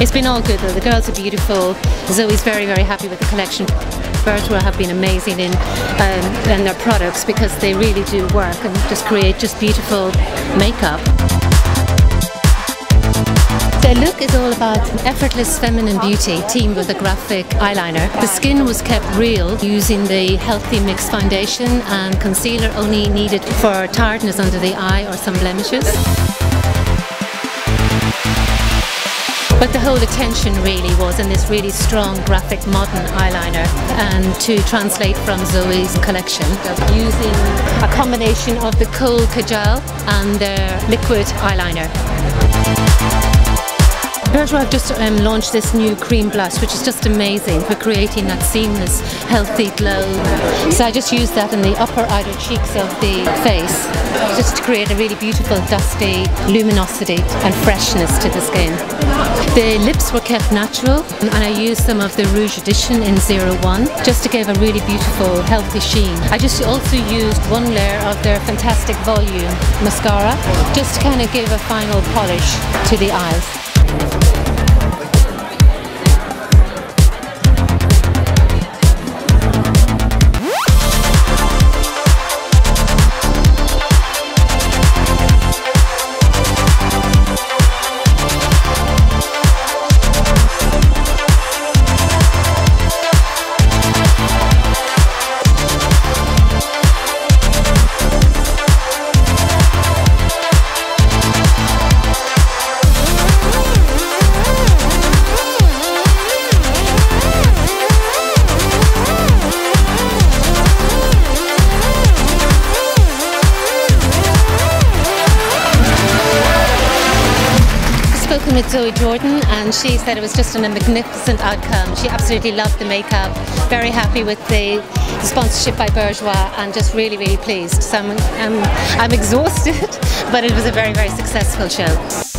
It's been all good though. The girls are beautiful. Zoe's very, very happy with the collection. Bourjois have been amazing in um, in their products because they really do work and just create just beautiful makeup. The look is all about effortless feminine beauty teamed with a graphic eyeliner. The skin was kept real using the Healthy Mix foundation and concealer only needed for tiredness under the eye or some blemishes. But the whole attention really was in this really strong graphic modern eyeliner and to translate from Zoe's collection using a combination of the Kohl Kajal and their liquid eyeliner. Bourjois have just um, launched this new cream blush which is just amazing for creating that seamless healthy glow. So I just used that in the upper outer cheeks of the face just to create a really beautiful dusty luminosity and freshness to the skin. The lips were kept natural and I used some of the Rouge Edition in 01 just to give a really beautiful healthy sheen. I just also used one layer of their fantastic volume mascara just to kind of give a final polish to the eyes. Spoken with Zoe Jordan and she said it was just a magnificent outcome. She absolutely loved the makeup, very happy with the, sponsorship by Bourjois and just really, really pleased. So I'm, I'm, I'm exhausted, but it was a very, very successful show.